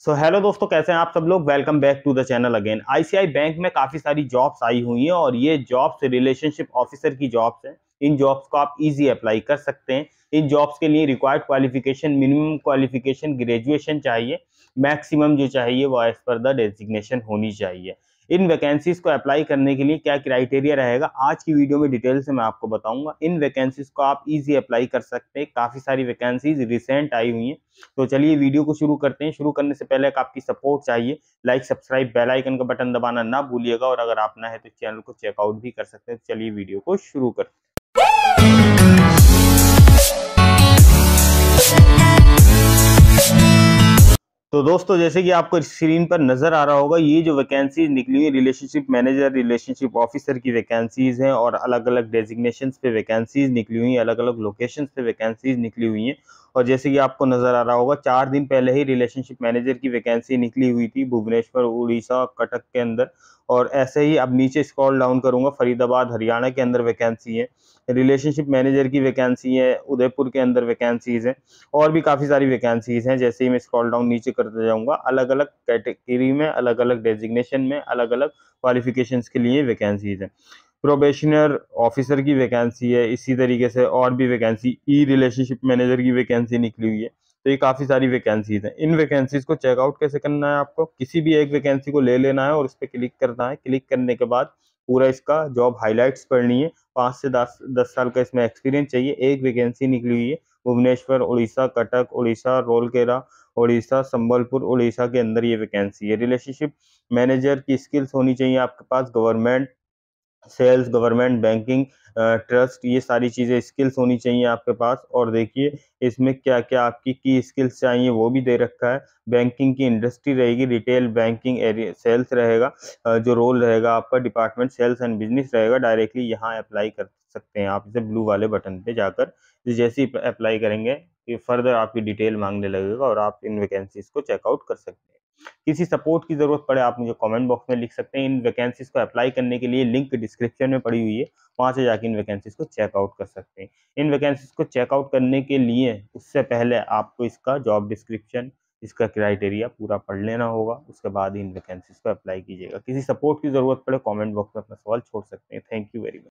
सो so, hello दोस्तों कैसे हैं आप सब लोग? Welcome back to the channel again ICI bank में काफ़ी सारी जॉब्स आई हुई हैं और ये जॉब्स रिलेशनशिप ऑफिसर की जॉब्स हैं। इन जॉब्स को आप इजी अप्लाई कर सकते हैं। इन जॉब्स के लिए required qualification minimum qualification graduation चाहिए। मैक्सिमम जो चाहिए वो एज पर द डेजिग्नेशन होनी चाहिए। इन वैकेंसीज को अप्लाई करने के लिए क्या क्राइटेरिया रहेगा? आज की वीडियो में डिटेल से मैं आपको बताऊँगा। इन वैकेंसीज को आप इजी अप्लाई कर सकते हैं। काफ़ी सारी वैकेंसीज रिसेंट आई हुई हैं। तो चलिए वीडियो को शुरू करते हैं। शुरू करने से पहले एक आपकी सपोर्ट चाहिए। लाइक सब्सक्राइब बेल आइकन का बटन दबाना ना भूलिएगा। और अगर आप ना है तो चैनल को चेकआउट भी कर सकते हैं। तो चलिए वीडियो को शुरू करते हैं। तो दोस्तों, जैसे कि आपको स्क्रीन पर नज़र आ रहा होगा, ये जो वैकेंसी निकली हुई रिलेशनशिप मैनेजर रिलेशनशिप ऑफिसर की वैकेंसीज हैं और अलग अलग डेजिग्नेशन पे वैकेंसीज निकली हुई हैं अलग अलग लोकेशन पे वैकेंसीज निकली हुई हैं। और जैसे कि आपको नज़र आ रहा होगा, चार दिन पहले ही रिलेशनशिप मैनेजर की वैकेंसी निकली हुई थी भुवनेश्वर, उड़ीसा, कटक के अंदर। और ऐसे ही अब नीचे स्क्रॉल डाउन करूँगा, फरीदाबाद, हरियाणा के अंदर वैकेंसी है। रिलेशनशिप मैनेजर की वैकेंसी है, उदयपुर के अंदर वैकेंसीज हैं, और भी काफ़ी सारी वैकेंसीज हैं, जैसे ही मैं स्क्रॉल डाउन नीचे करते जाऊँगा अलग अलग कैटेगरी में अलग अलग डेजिग्नेशन में अलग अलग क्वालिफिकेशंस के लिए वैकेंसीज हैं। प्रोबेशनर ऑफिसर की वैकेंसी है, इसी तरीके से और भी वैकेंसी ई रिलेशनशिप मैनेजर की वैकेंसी निकली हुई है। तो ये काफ़ी सारी वैकेंसीज हैं। इन वैकेंसीज को चेकआउट कैसे करना है आपको? किसी भी एक वैकेंसी को ले लेना है और उस पर क्लिक करना है। क्लिक करने के बाद पूरा इसका जॉब हाईलाइट्स पढ़नी है। पाँच से दस दस साल का इसमें एक्सपीरियंस चाहिए। एक वैकेंसी निकली हुई है। भुवनेश्वर, उड़ीसा, कटक, उड़ीसा रोलकेरा उड़ीसा, संबलपुर, उड़ीसा के अंदर ये वैकेंसी है। रिलेशनशिप मैनेजर की स्किल्स होनी चाहिए आपके पास। Government sales, government, banking trust, ये सारी चीज़ें स्किल्स होनी चाहिए आपके पास। और देखिए, इसमें क्या क्या आपकी की स्किल्स चाहिए वो भी दे रखा है। बैंकिंग की इंडस्ट्री रहेगी, रिटेल बैंकिंग एरिया, सेल्स रहेगा जो रोल रहेगा आपका, डिपार्टमेंट सेल्स एंड बिज़नेस रहेगा, डायरेक्टली यहाँ अप्लाई कर सकते हैं आप इसे ब्लू वाले बटन पे जाकर, जैसे ही अप्लाई करेंगे फर्दर आपकी डिटेल मांगने लगेगा और आप इन वैकेंसीज को चेकआउट कर सकते हैं। किसी सपोर्ट की ज़रूरत पड़े, आप मुझे कमेंट बॉक्स में लिख सकते हैं। इन वैकेंसीज को अप्लाई करने के लिए लिंक डिस्क्रिप्शन में पड़ी हुई है। वहाँ से जाके इन वैकेंसीज को चेकआउट कर सकते हैं। इन वैकेंसीज को चेकआउट करने के लिए उससे पहले आपको इसका जॉब डिस्क्रिप्शन इसका क्राइटेरिया पूरा पढ़ लेना होगा। उसके बाद ही इन वैकेंसीज को अप्लाई कीजिएगा। किसी सपोर्ट की ज़रूरत पड़े कॉमेंट बॉक्स में अपना सवाल छोड़ सकते हैं। Thank you very much